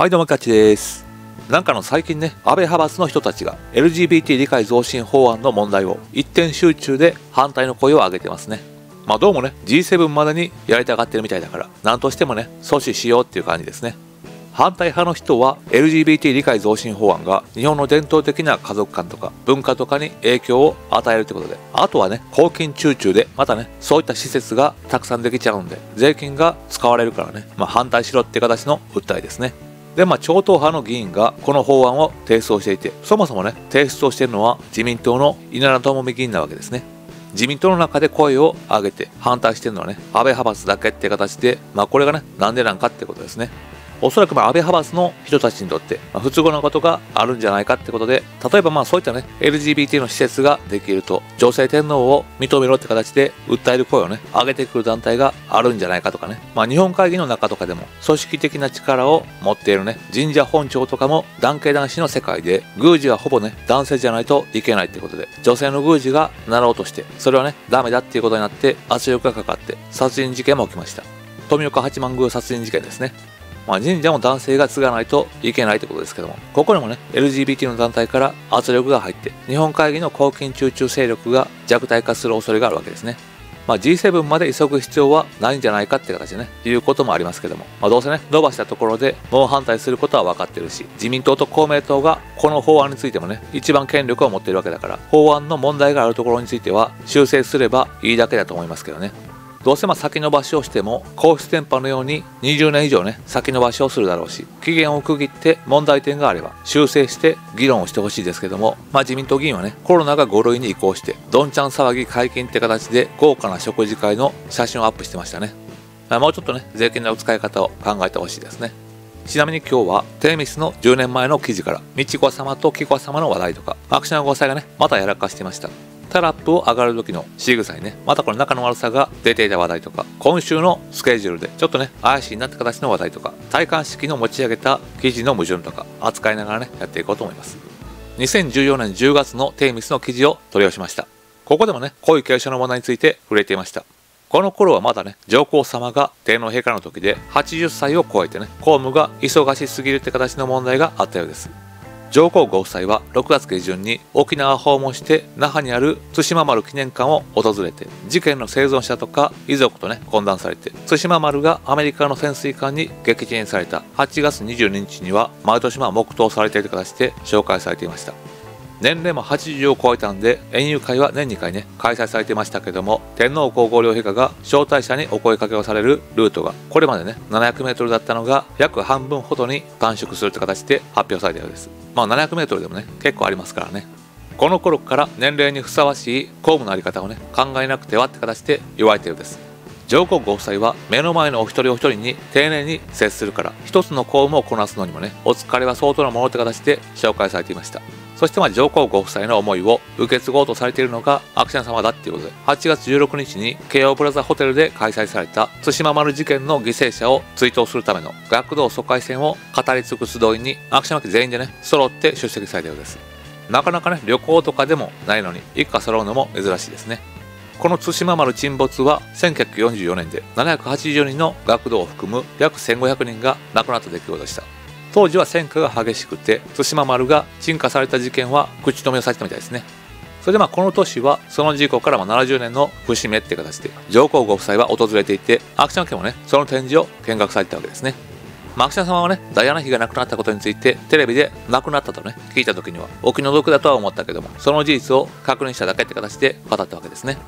はいどうもキャッチです。なんかの最近ね安倍派閥の人たちが LGBT 理解増進法案の問題を一点集中で反対の声を上げてますね。まあどうもね G7 までにやりたがってるみたいだから何としてもね阻止しようっていう感じですね。反対派の人は LGBT 理解増進法案が日本の伝統的な家族観とか文化とかに影響を与えるということであとはね公金集中でまたねそういった施設がたくさんできちゃうんで税金が使われるからね、まあ、反対しろって形の訴えですね。でまあ超党派の議員がこの法案を提出をしていてそもそもね提出をしているのは自民党の稲田朋美議員なわけですね。自民党の中で声を上げて反対してるのはね安倍派閥だけって形でまあこれがねなんでなんかってことですね。おそらくまあ安倍派閥の人たちにとって、まあ、不都合なことがあるんじゃないかってことで例えばまあそういったね LGBT の施設ができると女性天皇を認めろって形で訴える声をね上げてくる団体があるんじゃないかとかね、まあ、日本会議の中とかでも組織的な力を持っているね神社本庁とかも男系男子の世界で宮司はほぼね男性じゃないといけないってことで女性の宮司がなろうとしてそれはねダメだっていうことになって圧力がかかって殺人事件も起きました。富岡八幡宮殺人事件ですね。まあ、神社も男性が継がないといけないってことですけども、ここにもね、LGBT の団体から圧力が入って、日本会議の公金中中勢力が弱体化する恐れがあるわけですね。まあ、G7 まで急ぐ必要はないんじゃないかって形でね、いうこともありますけども、まあ、どうせね、伸ばしたところで猛反対することは分かってるし、自民党と公明党がこの法案についてもね、一番権力を持っているわけだから、法案の問題があるところについては修正すればいいだけだと思いますけどね。どうせま先延ばしをしても皇室典範のように20年以上ね先延ばしをするだろうし期限を区切って問題点があれば修正して議論をしてほしいですけどもまあ自民党議員はねコロナが5類に移行してどんちゃん騒ぎ解禁って形で豪華な食事会の写真をアップしてましたね、まあ、もうちょっとね税金の使い方を考えてほしいですね。ちなみに今日はテーミスの10年前の記事から美智子様と紀子様の話題とかアクション5歳がねまたやらかしてました。タラップを上がる時の仕草にね。またこの仲の悪さが出ていた話題とか今週のスケジュールでちょっとね怪しいなって形の話題とか体感式の持ち上げた記事の矛盾とか扱いながらねやっていこうと思います。2014年10月のテーミスの記事を取り寄しました。ここでもね濃い傾斜の問題について触れていました。この頃はまだね上皇様が天皇陛下の時で80歳を超えてね公務が忙しすぎるって形の問題があったようです。上皇ご夫妻は6月下旬に沖縄訪問して那覇にある対馬丸記念館を訪れて事件の生存者とか遺族とね懇談されて対馬丸がアメリカの潜水艦に撃沈された。8月22日には毎年黙祷されている形で紹介されていました。年齢も80を超えたんで園遊会は年2回ね開催されてましたけども天皇皇后両陛下が招待者にお声かけをされるルートがこれまでね 700m だったのが約半分ほどに短縮するって形で発表されたようです。まあ 700m でもね結構ありますからね。この頃から年齢にふさわしい公務の在り方をね考えなくてはって形で言われているんです。上皇ご夫妻は目の前のお一人お一人に丁寧に接するから一つの公務をこなすのにもねお疲れは相当なものって形で紹介されていました。そしてまあ上皇ご夫妻の思いを受け継ごうとされているのがアクション様だっていうことで8月16日に京王プラザホテルで開催された対馬丸事件の犠牲者を追悼するための学童疎開戦を語り尽くす動員にアクション家全員でね揃って出席されたようです。なかなかね旅行とかでもないのに一家揃うのも珍しいですね。この対馬丸沈没は1944年で780人の学童を含む約1500人が亡くなった出来事でした。当時は戦火が激しくて対馬丸が鎮火された事件は口止めをされたみたいですね。それでまあこの年はその事故からも70年の節目って形で上皇ご夫妻は訪れていてアクション家もねその展示を見学されてたわけですね。マクシャン様はねダイアナ妃が亡くなったことについてテレビで亡くなったとね聞いた時にはお気の毒だとは思ったけどもその事実を確認しただけって形で語ったわけですね。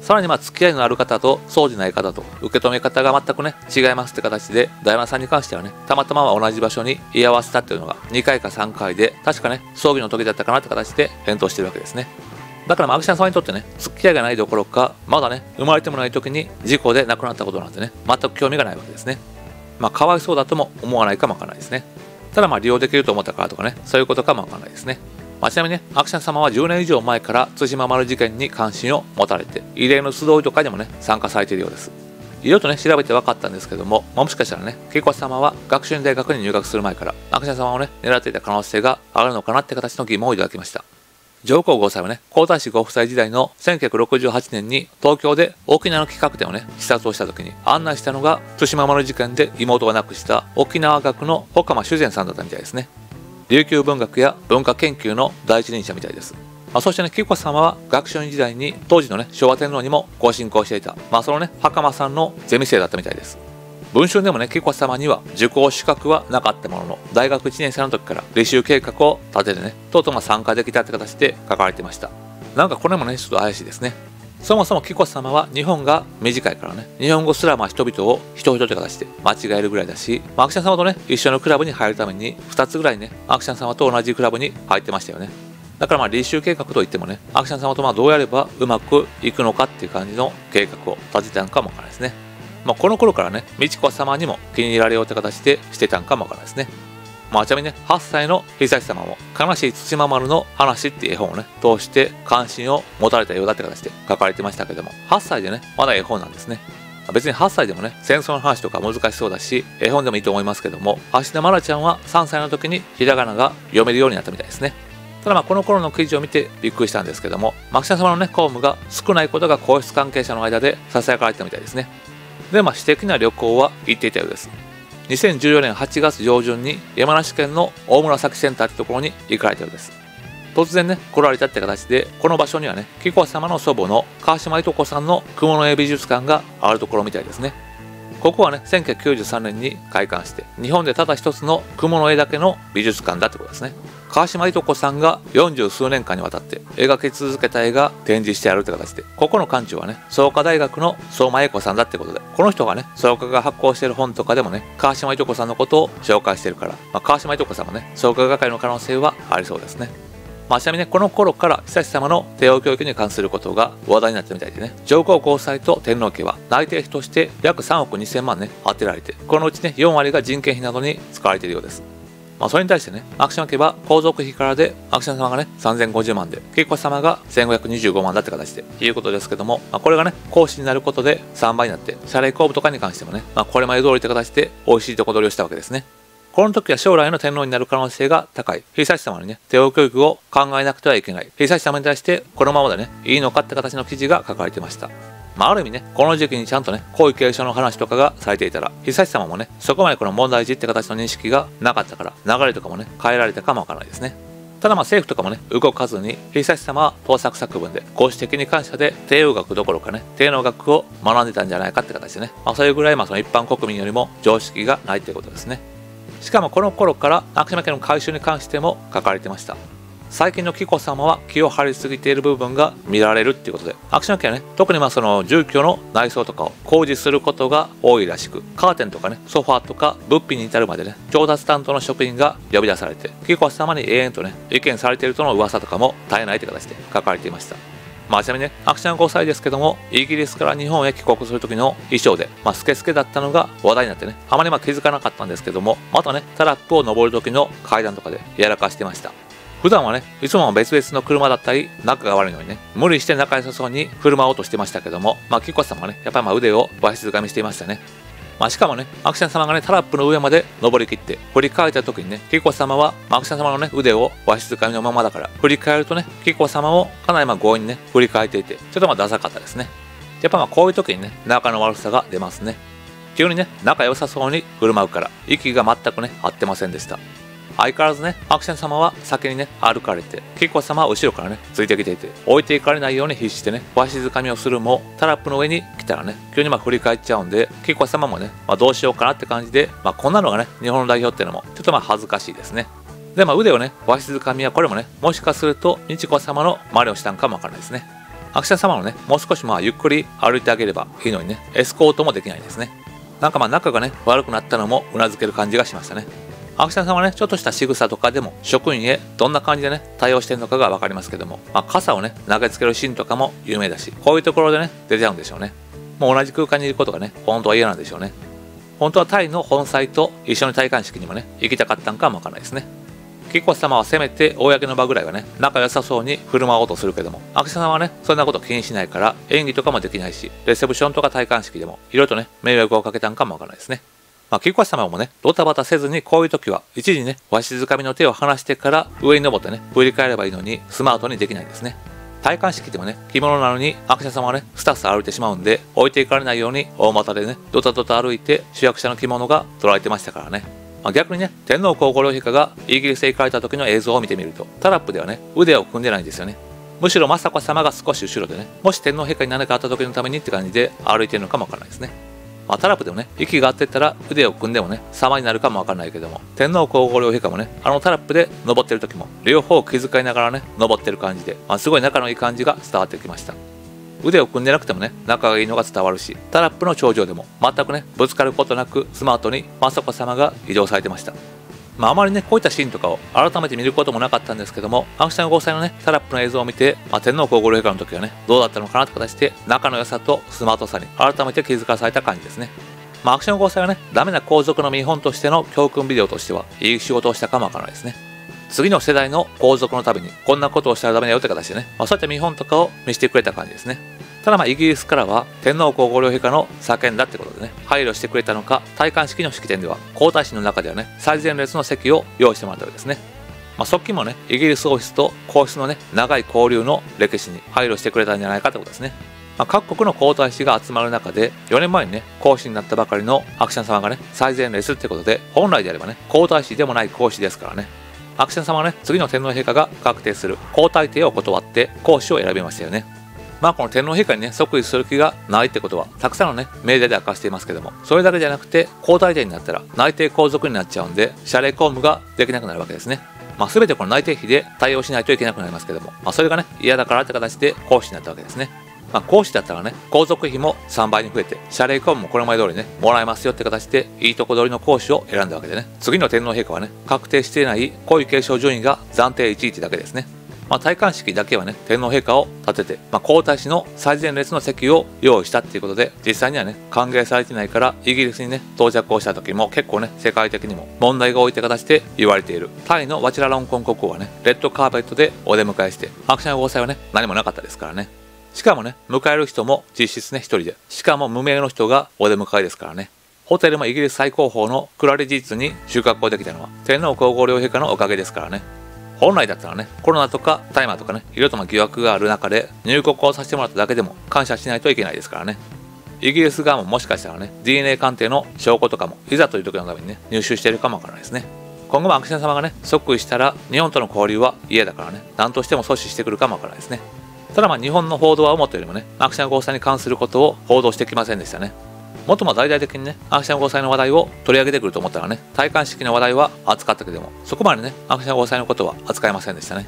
さらにまあ付き合いのある方とそうでない方と受け止め方が全くね違いますって形でダイアナさんに関してはねたまたまは同じ場所に居合わせたっていうのが2回か3回で確かね葬儀の時だったかなって形で返答してるわけですね。だからマグシャン様にとってね付き合いがないどころかまだね生まれてもない時に事故で亡くなったことなんてね全く興味がないわけですね。まあかわいそうだとも思わないかもわからないですね。ただまあ利用できると思ったからとかねそういうことかもわからないですね。まあ、ちなみにね、アクション様は10年以上前から対馬丸事件に関心を持たれて、異例の集いとかにもね、参加されているようです。いろいろとね、調べて分かったんですけども、まあ、もしかしたらね、恵子様は学習院大学に入学する前から、アクション様をね、狙っていた可能性があるのかなって形の疑問をいただきました。上皇ご夫妻はね、皇太子ご夫妻時代の1968年に東京で沖縄の企画展をね、視察をした時に案内したのが、対馬丸事件で妹が亡くした沖縄学の岡間修善さんだったみたいですね。琉球文学や文化研究の第一人者みたいです。まあ、そしてね、紀子様は学習院時代に当時のね、昭和天皇にもご進行していた、まあ、そのね、袴さんのゼミ生だったみたいです。文春でもね、紀子様には受講資格はなかったものの、大学1年生の時から履修計画を立ててね、とうとう参加できたって形で書かれていました。なんかこれもね、ちょっと怪しいですね。そもそも紀子様は日本が短いからね、日本語すらまあ人々を人々って形で間違えるぐらいだし、まあ、アクション様とね、一緒のクラブに入るために、2つぐらいね、アクション様と同じクラブに入ってましたよね。だからまあ履修計画といってもね、アクション様とまあどうやればうまくいくのかっていう感じの計画を立てたのかもわからないですね。まあ、この頃からね、美智子様にも気に入られようって形でしてたんかもわからないですね。まあ、ちなみにね、8歳の久石様も、悲しい対馬丸の話っていう絵本をね、通して関心を持たれたようだって形で書かれてましたけども、8歳でね、まだ絵本なんですね。別に8歳でもね、戦争の話とか難しそうだし、絵本でもいいと思いますけども、橋田愛菜ちゃんは3歳の時にひらがなが読めるようになったみたいですね。ただまあこの頃の記事を見てびっくりしたんですけども、マキシャ様のね、公務が少ないことが皇室関係者の間で囁かれてたみたいですね。で、まあ私的な旅行は行っていたようです。2014年8月上旬に山梨県の大紫センターってところに行かれたようです。突然ね、来られたって形で、この場所にはね、紀子様の祖母の川島いとこさんの雲の絵美術館があるところみたいですね。ここはね、1993年に開館して、日本でただ一つの雲の絵だけの美術館だってことですね。川島いと子さんが40数年間にわたって描き続けた絵が展示してあるって形で、ここの館長はね、創価大学の相馬英子さんだってことで、この人がね、創価が発行してる本とかでもね、川島いと子さんのことを紹介してるから、まあ、川島いと子さんもね、創価係の可能性はありそうですね。まあ、ちなみにね、この頃から久志様の帝王教育に関することが話題になったみたいでね、上皇后妻と天皇家は内定費として約3億2000万ね、当てられて、このうちね、4割が人件費などに使われているようです。まあ、それに対してね、アクション家は皇族費からで、アクション様がね、3050万で、結子様が1525万だって形で、いうことですけども、まあ、これがね、講師になることで3倍になって、謝礼公務とかに関してもね、まあ、これまで通りって形で、美味しいとこ取りをしたわけですね。この時は将来の天皇になる可能性が高い。平崎様にね、帝王教育を考えなくてはいけない。平崎様に対して、このままでね、いいのかって形の記事が書かれてました。まあ、ある意味ね、この時期にちゃんとね、皇位継承の話とかがされていたら、久志様もね、そこまでこの問題児って形の認識がなかったから、流れとかもね、変えられたかもわからないですね。ただまあ政府とかもね、動かずに、久志様は盗作作文で、公式的に感謝で帝王学どころかね、帝王学を学んでたんじゃないかって形でね、まあ、そういうぐらいまあその一般国民よりも常識がないってことですね。しかもこの頃から悪島家の改修に関しても書かれてました。最近の紀子様は気を張りすぎている部分が見られるっていうことで、アクション家はね、特にまあその住居の内装とかを工事することが多いらしく、カーテンとかね、ソファーとか物品に至るまでね、調達担当の職員が呼び出されて、紀子様に永遠とね、意見されているとの噂とかも絶えないという形で書かれていました。まあちなみにね、アクション5歳ですけども、イギリスから日本へ帰国する時の衣装で、まあスケスケだったのが話題になってね、あまりまあ気づかなかったんですけども、またね、タラップを登る時の階段とかでやらかしてました。普段はね、いつも別々の車だったり、仲が悪いのにね、無理して仲良さそうに振る舞おうとしてましたけども、まあ、キコさんはね、やっぱりまあ腕をわしづかみしていましたね。まあ、しかもね、アクション様がね、タラップの上まで登りきって、振り返った時にね、キコ様は、まあ、アクション様のね、腕をわしづかみのままだから、振り返るとね、キコ様もかなりまあ強引にね、振り返っていて、ちょっとまあダサかったですね。やっぱまあこういう時にね、仲の悪さが出ますね。急にね、仲良さそうに振る舞うから、息が全くね、合ってませんでした。相変わらずね、アクション様は先にね、歩かれて、キコ様は後ろからね、ついてきていて、置いていかれないように必死でね、わしづかみをするも、タラップの上に来たらね、急にまあ振り返っちゃうんで、キコ様もね、まあ、どうしようかなって感じで、まあこんなのがね、日本の代表っていうのも、ちょっとまあ恥ずかしいですね。で、まあ腕をね、わしづかみはこれもね、もしかすると、日子様の真似をしたんかもわからないですね。アクション様のね、もう少しまあゆっくり歩いてあげればいいのにね、エスコートもできないですね。なんかまあ仲がね、悪くなったのもうなずける感じがしましたね。青木さんはね、ちょっとした仕草とかでも、職員へどんな感じでね、対応してるのかがわかりますけども、まあ、傘をね、投げつけるシーンとかも有名だし、こういうところでね、出ちゃうんでしょうね。もう同じ空間にいることがね、本当は嫌なんでしょうね。本当はタイの本妻と一緒に戴冠式にもね、行きたかったんかもわかんないですね。キコ様はせめて公の場ぐらいはね、仲良さそうに振る舞おうとするけども、アクションさんはね、そんなこと気にしないから、演技とかもできないし、レセプションとか戴冠式でも、いろいろとね、迷惑をかけたんかもわからないですね。まあ、菊越様もね、ドタバタせずにこういう時は、一時ね、わしづかみの手を離してから上に登ってね、振り返ればいいのに、スマートにできないんですね。体感式でもね、着物なのに、役者様はね、スタッフ歩いてしまうんで、置いていかれないように、大股でね、ドタドタ歩いて、主役者の着物が捉えてましたからね。まあ、逆にね、天皇皇后両陛下がイギリスへ行かれた時の映像を見てみると、タラップではね、腕を組んでないんですよね。むしろ雅子様が少し後ろでね、もし天皇陛下に何かあった時のためにって感じで歩いてるのかもわからないですね。まあ、タラップでもね、息が合ってたら腕を組んでもね、様になるかもわかんないけども、天皇皇后両陛下もね、あのタラップで登ってる時も、両方気遣いながらね、登ってる感じで、まあ、すごい仲のいい感じが伝わってきました。腕を組んでなくてもね、仲がいいのが伝わるし、タラップの頂上でも全くね、ぶつかることなくスマートに雅子様が移動されてました。まあ、あまりね、こういったシーンとかを改めて見ることもなかったんですけども、アクション5歳のね、タラップの映像を見て、まあ、天皇皇后陛下の時はね、どうだったのかなって形で、仲の良さとスマートさに改めて気づかされた感じですね。まあ、アクション5歳はね、ダメな皇族の見本としての教訓ビデオとしては、いい仕事をしたかもわからないですね。次の世代の皇族のために、こんなことをしたらダメだよって形でね、まあ、そういった見本とかを見せてくれた感じですね。ただまあイギリスからは天皇皇后両陛下の叫んだってことでね配慮してくれたのか戴冠式の式典では皇太子の中ではね最前列の席を用意してもらったわけですね。まあ、側近もねイギリス王室と皇室のね長い交流の歴史に配慮してくれたんじゃないかってことですね、まあ、各国の皇太子が集まる中で4年前にね皇嗣になったばかりのアクション様がね最前列ってことで本来であればね皇太子でもない皇嗣ですからね。アクション様はね次の天皇陛下が確定する皇太帝を断って皇嗣を選びましたよね。まあこの天皇陛下にね即位する気がないってことはたくさんのね命令で明かしていますけどもそれだけじゃなくて皇太帝になったら内定皇族になっちゃうんで謝礼公務ができなくなるわけですね。まあ、全てこの内定費で対応しないといけなくなりますけども、まあ、それがね嫌だからって形で皇嗣になったわけですね。まあ、皇嗣だったらね、皇族費も3倍に増えて、謝礼公務もこれまで通りね、もらえますよって形で、いいとこ取りの皇嗣を選んだわけでね、次の天皇陛下はね、確定していない皇位継承順位が暫定1位ってだけですね。まあ、戴冠式だけはね天皇陛下を立てて、まあ、皇太子の最前列の席を用意したっていうことで実際にはね歓迎されてないからイギリスにね到着をした時も結構ね世界的にも問題が多いて形で言われている。タイのワチラロンコン国王はねレッドカーペットでお出迎えしてアクション防災はね何もなかったですからね。しかもね迎える人も実質ね一人で。しかも無名の人がお出迎えですからね。ホテルもイギリス最高峰のクラリジッツに収穫できたのは天皇皇后両陛下のおかげですからね。本来だったらね、コロナとか大麻とかね、いろいろと疑惑がある中で入国をさせてもらっただけでも感謝しないといけないですからね。イギリス側ももしかしたらね、DNA 鑑定の証拠とかも、いざという時のためにね、入手しているかもわからないですね。今後もアクション様がね、即位したら、日本との交流は嫌だからね、何としても阻止してくるかもわからないですね。ただまあ日本の報道は思ったよりもね、アクション合裁に関することを報道してきませんでしたね。もっとも大々的にね、アクション5歳の話題を取り上げてくると思ったらね、戴冠式の話題は扱ったけども、そこまでね、アクション5歳のことは扱いませんでしたね。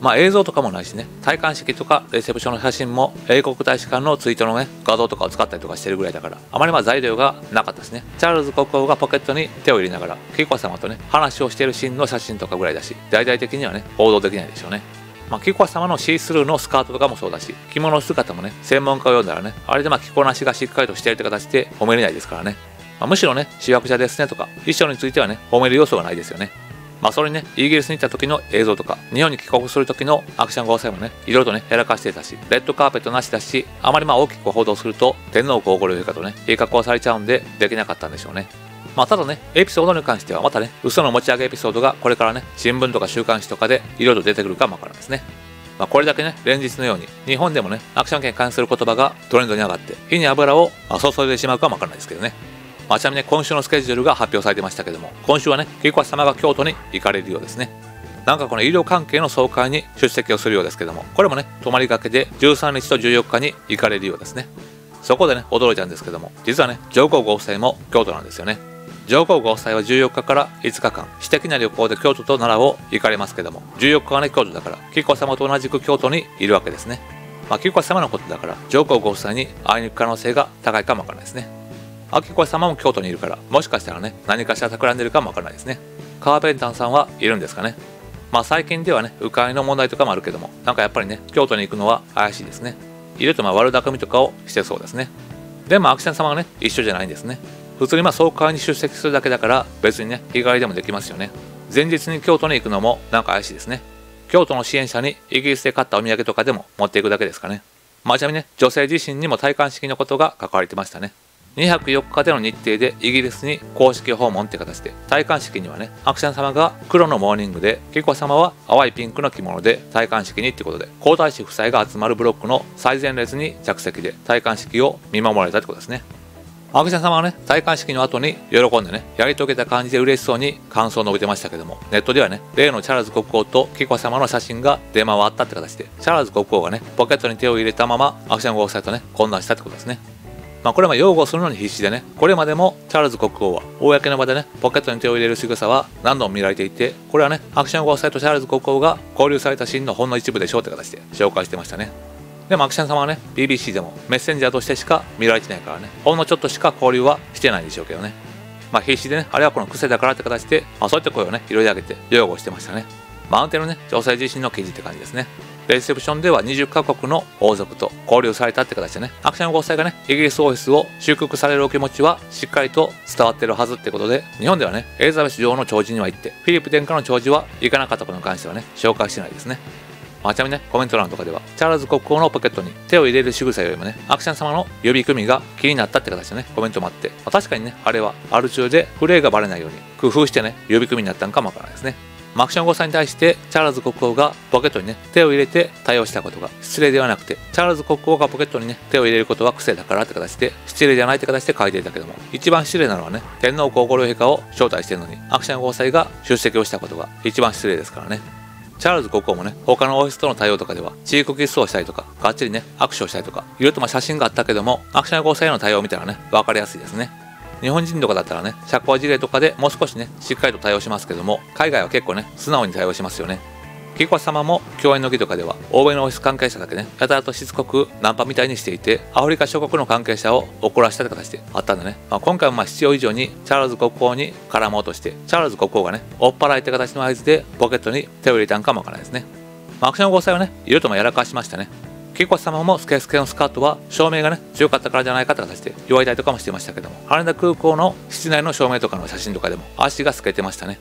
まあ映像とかもないしね、戴冠式とかレセプションの写真も英国大使館のツイートのね、画像とかを使ったりとかしてるぐらいだから、あまりまあ材料がなかったですね。チャールズ国王がポケットに手を入れながら、紀子様とね、話をしているシーンの写真とかぐらいだし、大々的にはね、報道できないでしょうね。まあ、キコ様のシースルーのスカートとかもそうだし、着物姿もね、専門家を読んだらね、あれでまあ着こなしがしっかりとしているって形で褒めれないですからね。まあ、むしろね、主役者ですねとか、衣装についてはね、褒める要素がないですよね。まあそれにね、イギリスに行った時の映像とか、日本に帰国する時のアクション合成もね、いろいろとね、やらかしていたし、レッドカーペットなしだし、あまりまあ大きく報道すると、天皇皇后両陛下とね、いい格好されちゃうんで、できなかったんでしょうね。まあ、ただね、エピソードに関してはまたね、嘘の持ち上げエピソードがこれからね、新聞とか週刊誌とかでいろいろ出てくるかもわからないですね。まあ、これだけね、連日のように、日本でもね、アクション権に関する言葉がトレンドに上がって、火に油を注いでしまうかもわからないですけどね。まあ、ちなみに、ね、今週のスケジュールが発表されてましたけども、今週はね、菊越様が京都に行かれるようですね。なんかこの医療関係の総会に出席をするようですけども、これもね、泊まりがけで13日と14日に行かれるようですね。そこでね、驚いたんですけども、実はね、上皇ご夫妻も京都なんですよね。上皇ご夫妻は14日から5日間、私的な旅行で京都と奈良を行かれますけども、14日はね、京都だから、紀子様と同じく京都にいるわけですね。まあ、紀子様のことだから、上皇ご夫妻に会いに行く可能性が高いかもわからないですね。明子様も京都にいるから、もしかしたらね、何かしら企んでるかもわからないですね。カーペンタンさんはいるんですかね。まあ最近ではね、迂回の問題とかもあるけども、なんかやっぱりね、京都に行くのは怪しいですね。いるとまあ悪巧みとかをしてそうですね。でも、アクション様がね、一緒じゃないんですね。普通にまあ総会に出席するだけだから別にね日帰りでもできますよね。前日に京都に行くのもなんか怪しいですね。京都の支援者にイギリスで買ったお土産とかでも持っていくだけですかね。まあちなみにね女性自身にも戴冠式のことが書かれてましたね。2泊4日での日程でイギリスに公式訪問って形で戴冠式にはねアクション様が黒のモーニングで紀子様は淡いピンクの着物で戴冠式にってことで皇太子夫妻が集まるブロックの最前列に着席で戴冠式を見守られたってことですね。アクション様はね戴冠式の後に喜んでねやり遂げた感じで嬉しそうに感想を述べてましたけどもネットではね例のチャールズ国王と紀子様の写真が出回ったって形でチャールズ国王がねポケットに手を入れたままアクションご夫妻とね懇談したってことですね。まあ、これも擁護するのに必死でねこれまでもチャールズ国王は公の場でねポケットに手を入れる仕草は何度も見られていてこれはねアクション5歳とチャールズ国王が交流されたシーンのほんの一部でしょうって形で紹介してましたね。でもアクション様はね BBC でもメッセンジャーとしてしか見られてないからねほんのちょっとしか交流はしてないんでしょうけどね。まあ必死でねあれはこの癖だからって形で、まあ、そういった声をね拾い上げて擁護してましたね。マウンテンのね女性自身の記事って感じですね。レセプションでは20カ国の王族と交流されたって形でね、アクションご夫妻がね、イギリス王室を祝福されるお気持ちはしっかりと伝わってるはずってことで、日本ではね、エリザベス女王の長寿には行って、フィリップ殿下の長寿は行かなかったことに関してはね、紹介してないですね。まあ、ちなみにね、コメント欄とかでは、チャールズ国王のポケットに手を入れる仕草よりもね、アクション様の呼び組みが気になったって形でね、コメントもあって、まあ、確かにね、あれはアル中でプレイがバレないように工夫してね、呼び組みになったんかもわからないですね。マクション5歳に対してチャールズ国王がポケットにね手を入れて対応したことが失礼ではなくてチャールズ国王がポケットにね手を入れることは癖だからって形で失礼じゃないって形で書いていたけども一番失礼なのはね天皇皇后両陛下を招待してるのにアクション5歳が出席をしたことが一番失礼ですからねチャールズ国王もね、他の王室との対応とかでは、チークキスをしたりとか、がっちりね、握手をしたりとか、いろいろとま写真があったけども、アクション合成への対応を見たらね、分かりやすいですね。日本人とかだったらね、社交辞令とかでもう少しね、しっかりと対応しますけども、海外は結構ね、素直に対応しますよね。キコ様も共演の儀とかでは欧米のオフィス関係者だけね。やたらとしつこくナンパみたいにしていてアフリカ諸国の関係者を怒らせたって形であったんだね、まあ、今回もまあ必要以上にチャールズ国王に絡もうとしてチャールズ国王がね追っ払いって形の合図でポケットに手を入れたんかもわからないですね、まあ、アクション5歳はねいろともやらかしましたね。キコ様もスケスケのスカートは照明がね強かったからじゃないかって形で言われたりとかもしてましたけども羽田空港の室内の照明とかの写真とかでも足が透けてましたね。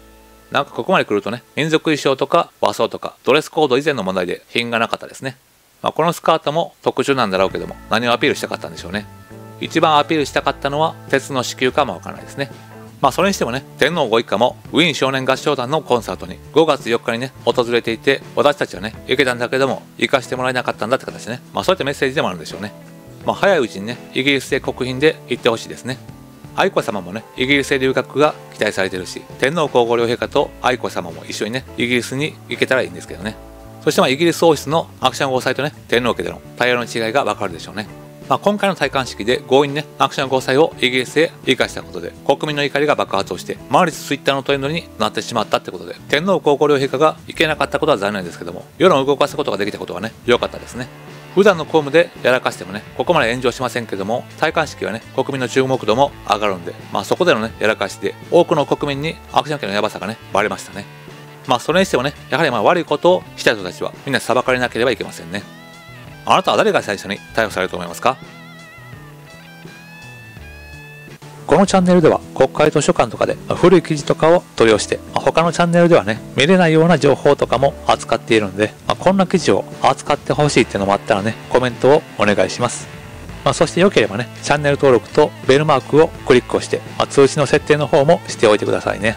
なんかここまで来るとね民族衣装とか和装とかドレスコード以前の問題で品がなかったですね、まあ、このスカートも特殊なんだろうけども何をアピールしたかったんでしょうね一番アピールしたかったのは鉄の支給かもわからないですねまあそれにしてもね、天皇ご一家もウィーン少年合唱団のコンサートに5月4日にね、訪れていて、私たちはね、行けたんだけども、行かしてもらえなかったんだって形ね、まあそういったメッセージでもあるんでしょうね。まあ早いうちにね、イギリスで国賓で行ってほしいですね。愛子様もね、イギリスへ留学が期待されてるし、天皇皇后両陛下と愛子様も一緒にね、イギリスに行けたらいいんですけどね。そしてまあイギリス王室のアクション5歳とね、天皇家での対応の違いがわかるでしょうね。まあ、今回の戴冠式で強引にね、アクション5歳をイギリスへ生かしたことで、国民の怒りが爆発をして、マーリスツイッターのトレンドになってしまったってことで、天皇皇后両陛下が行けなかったことは残念ですけども、世論を動かすことができたことはね、良かったですね。普段の公務でやらかしてもね、ここまで炎上しませんけども、戴冠式はね、国民の注目度も上がるんで、まあそこでのね、やらかしで、多くの国民にアクション家のヤバさがね、バレましたね。まあそれにしてもね、やはりまあ悪いことをした人たちはみんな裁かれなければいけませんね。あなたは誰が最初に逮捕されると思いますか？このチャンネルでは国会図書館とかで古い記事とかを取り寄して他のチャンネルではね見れないような情報とかも扱っているので、ま、こんな記事を扱ってほしいってのもあったらねコメントをお願いします、まあ、そして良ければねチャンネル登録とベルマークをクリックをして、まあ、通知の設定の方もしておいてくださいね。